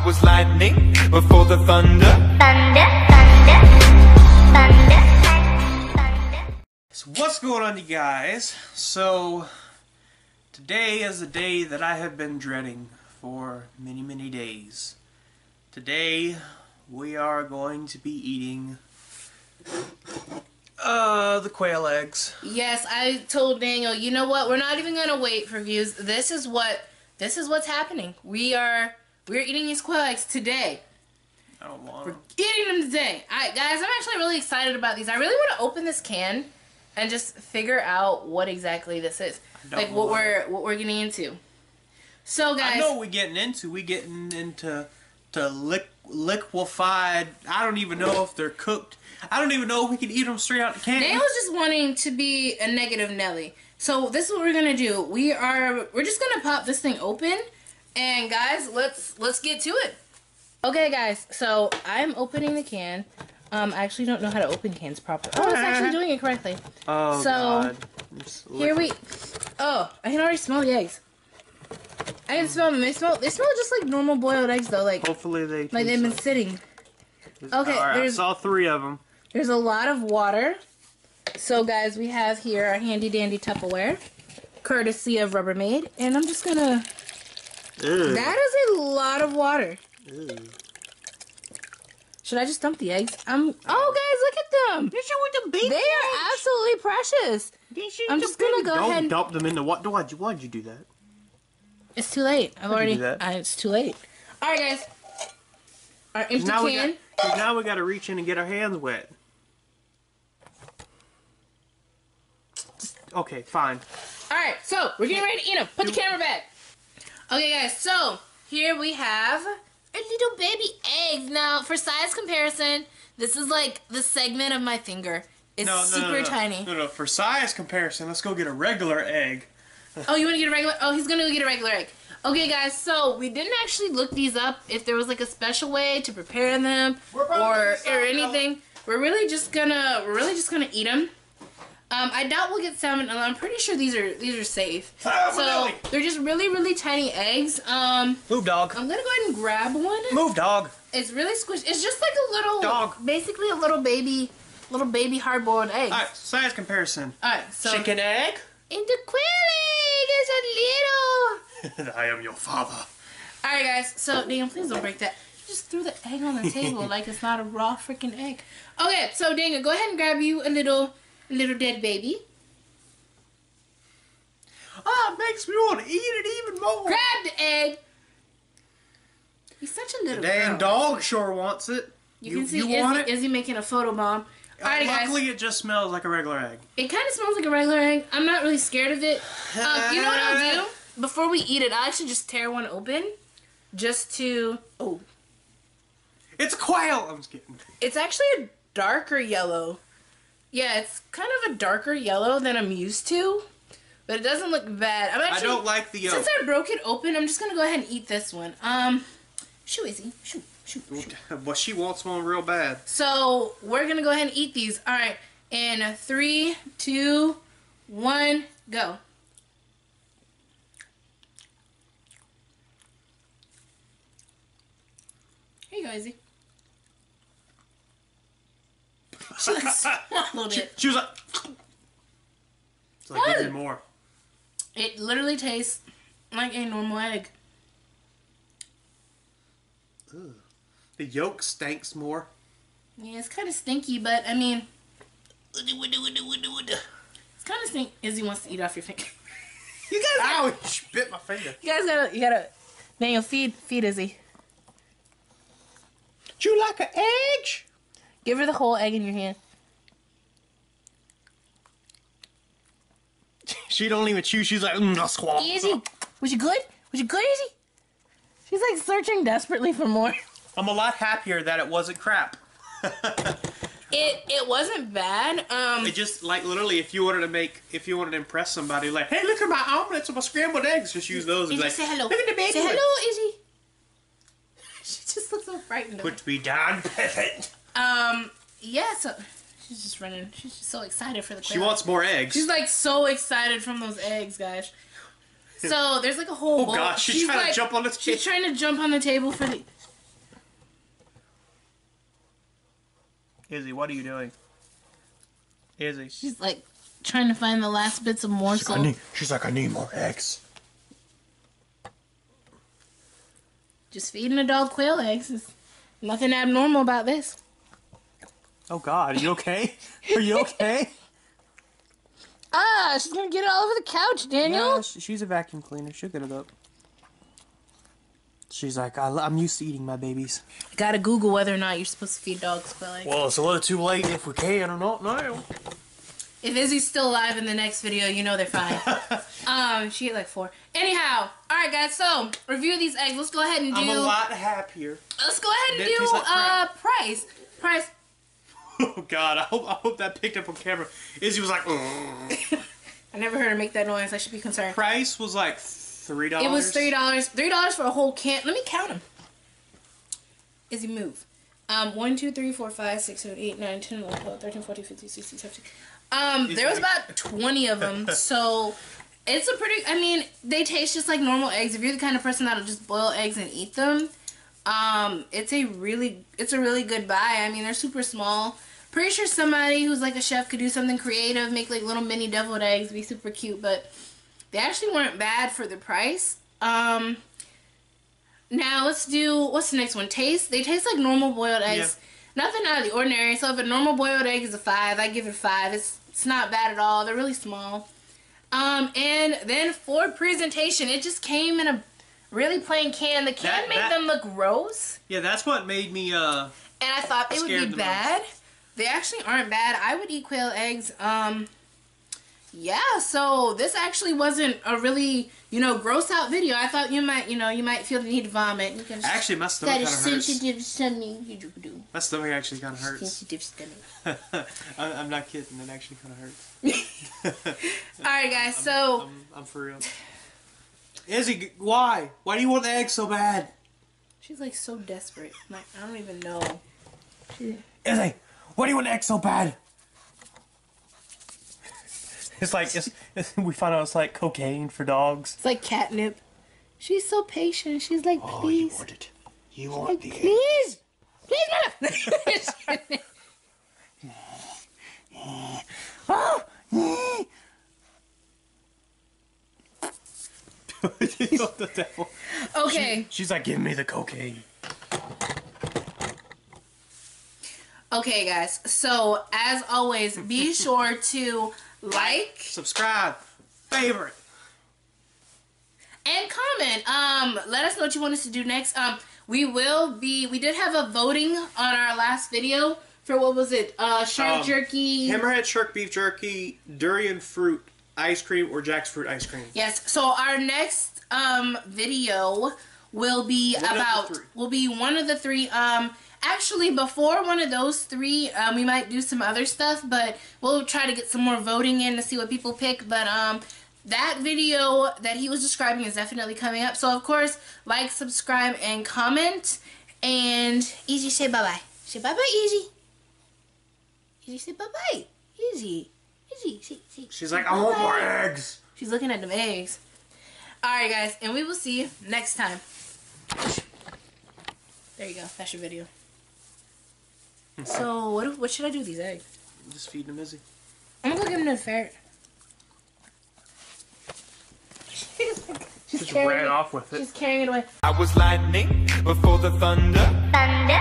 I was lightning before the thunder. Thunder, thunder, thunder, thunder. So what's going on you guys? So today is the day that I have been dreading for many many days. Today we are going to be eating uh the quail eggs. Yes, I told Daniel, you know what? We're not even gonna wait for views. This is what this is what's happening. We are we're eating these quail eggs today. I don't want We're them. eating them today. Alright guys, I'm actually really excited about these. I really want to open this can and just figure out what exactly this is. Like what we're what we're getting into. So guys I know what we getting into. We're getting into to liq- liquefied. I don't even know if they're cooked. I don't even know if we can eat them straight out of the can. Daniel was just wanting to be a negative Nelly. So this is what we're gonna do. We are we're just gonna pop this thing open, and guys, let's let's get to it. Okay, guys. So I'm opening the can. Um, I actually don't know how to open cans properly. Oh, it's actually doing it correctly. Oh So, God. Here we. Oh, I can already smell the eggs. I can smell them. They smell. They smell just like normal boiled eggs, though. Like Hopefully they. like they've been sitting. like- okay, All right, I there's- saw three of them. There's a lot of water. So, guys, we have here our handy dandy Tupperware, courtesy of Rubbermaid. And I'm just gonna. That is a lot of water. Should I just dump the eggs? Um. Oh, guys, look at them. They are absolutely precious. I'm just gonna go Don't ahead. and- dump them in the what? Why'd you, why'd you do that? It's too late. I've already. do that? Uh, it's too late. All right, guys. Our empty Now we, can. now we got to reach in and get our hands wet. Okay, fine. All right, so we're getting ready to eat them. Put the camera back. Okay, guys. So here we have a little baby egg. Now, for size comparison, this is like the segment of my finger. It's No, no, super no, no, tiny. No, no. For size comparison, let's go get a regular egg. Oh, you want to get a regular? Oh, he's gonna go get a regular egg. Okay, guys. So we didn't actually look these up if there was like a special way to prepare them or or anything. We're really just gonna we're really just gonna eat them. Um, I doubt we'll get salmon. and I'm pretty sure these are these are safe. So they're just really really tiny eggs. Um, Move, dog. I'm gonna go ahead and grab one. Move, dog. It's really squishy. It's just like a little Dog. basically a little baby, little baby hard boiled egg. All right, size comparison. All right, so Chicken egg. and the quail egg is a little. I am your father. All right, guys. So, Daniel, please don't break that. You just threw the egg on the table like it's not a raw freaking egg. Okay, so Daniel, go ahead and grab you a little, a little dead baby. Ah, it makes me want to eat it even more. Grab the egg. He's such a little Damn girl. dog sure wants it. You, can see you want Izzy, it? Izzy making a photo bomb. All right, guys. Luckily, it just smells like a regular egg. It kind of smells like a regular egg. I'm not really scared of it. Um, you know what I'll do? Before we eat it, I'll actually just tear one open, just to. Oh, It's quail. I'm just kidding. It's actually a darker yellow. Yeah, it's kind of a darker yellow than I'm used to, but it doesn't look bad. I'm I don't like the yolk. since I broke it open, I'm just gonna go ahead and eat this one. Um, shoo, Izzy, shoo, shoo, shoo. Well, she wants one real bad. So we're gonna go ahead and eat these. All right, in three, two, one, go. Here you go, Izzy. She like swallowed She, it. she was like, it's like, give me more. It literally tastes like a normal egg. The yolk stinks more. Yeah, it's kind of stinky, but I mean, it's kind of stink. Izzy wants to eat off your finger. You guys, Ow, bit my finger. you guys gotta, you gotta. Daniel, feed, feed Izzy. Do you like an egg? Give her the whole egg in your hand. She don't even chew. She's like, mm, that's squall. Izzy, was you good? Was you good, Izzy? She's like searching desperately for more. I'm a lot happier that it wasn't crap. It it wasn't bad. Um, It just like literally, if you wanted to make, if you wanted to impress somebody, like, hey, look at my omelets and my scrambled eggs. Just use those. And Izzy, like, say hello. Look at the big Say one. hello, Izzy. She just looks so frightened. of Put me down, peasant. Um, yeah, so She's just running. She's just so excited for the. She wants more eggs. She's like so excited from those eggs, guys. So there's like a whole. Oh gosh, she's, she's trying like, to jump on the. She's trying to jump on the table for the. Izzy, what are you doing? Izzy. She's like trying to find the last bits of morsel. She's like, she's like, I need more eggs. Just feeding a dog quail eggs. is nothing abnormal about this. Oh God, are you okay? Are you okay? Ah, she's gonna get it all over the couch, Daniel. Sh- she's a vacuum cleaner. She'll get it up. She's like, I, I'm used to eating my babies. Gotta Google whether or not you're supposed to feed dogs. Well, it's a little too late if we can or not now. If Izzy's still alive in the next video, you know they're fine. um, she ate like four. Anyhow, all right, guys. So review these eggs. Let's go ahead and do. I'm a lot happier. Let's go ahead and do like uh price. Price. Oh God, I hope I hope that picked up on camera. Izzy was like, I never heard her make that noise. I should be concerned. price was like three dollars. It was three dollars. Three dollars for a whole can. Let me count them. Izzy, move. Um, 1, 2, 3, 4, 5, 6, 7, 8, 9, 10, 11, 12, 13, 14, 15, 16, 17. Um, there was about 20 of them, so it's a pretty, I mean, they taste just like normal eggs. If you're the kind of person that'll just boil eggs and eat them, um, it's a really, it's a really good buy. I mean, they're super small. Pretty sure somebody who's like a chef could do something creative, make like little mini deviled eggs, be super cute, but they actually weren't bad for the price. Um, now let's do what's the next one? Taste. They taste like normal boiled eggs. Nothing out of the ordinary. So if a normal boiled egg is a five, I give it a five. It's it's not bad at all. They're really small. Um, and then for presentation, it just came in a really plain can. The can That- made that- them look gross, Yeah, that's what made me. uh and I thought it would be bad. They actually aren't bad. I would eat quail eggs. Um, yeah. So this actually wasn't a really you know gross out video. I thought you might you know you might feel the need to vomit. You can Actually, my stomach that kind of hurts. sensitive stomach. You do do My stomach actually kind of hurts. sensitive stomach. I- I'm not kidding. It actually kind of hurts. All right, guys. So I'm, I'm for real. Izzy, why? Why do you want the egg so bad? she's like so desperate. Like I don't even know. Izzy, why do you want the egg so bad? It's like it's, it's, we find out it's like cocaine for dogs. It's like catnip. She's so patient. She's like, oh, please, Oh, it. You want the egg. please, please, mother. the devil. okay. She's like, give me the cocaine. Okay, guys. So, as always, be sure to like Subscribe, favorite. and comment. Um, let us know what you want us to do next. Um, we will be. We did have a voting on our last video for what was it? Uh, shark Um, jerky. Hammerhead shark beef jerky, durian fruit ice cream, or Jack's fruit ice cream. Yes. So our next um video will be One about will be one of the three. Um, actually, before one of those three, um, we might do some other stuff, but we'll try to get some more voting in to see what people pick. But um. That video that he was describing is definitely coming up. So, of course, like, subscribe, and comment. And Izzy, say bye-bye. Say bye-bye, Izzy. Izzy, say bye-bye. Izzy. Izzy, say, say, She's say like, I want more eggs. She's looking at them eggs. Alright, guys, and we will see you next time. There you go. That's your video. So, what, what should I do with these eggs? Just feeding them Izzy. I'm gonna go give them to the ferret. She's Just ran it- off with it. She's carrying it away. I was lightning before the thunder. thunder,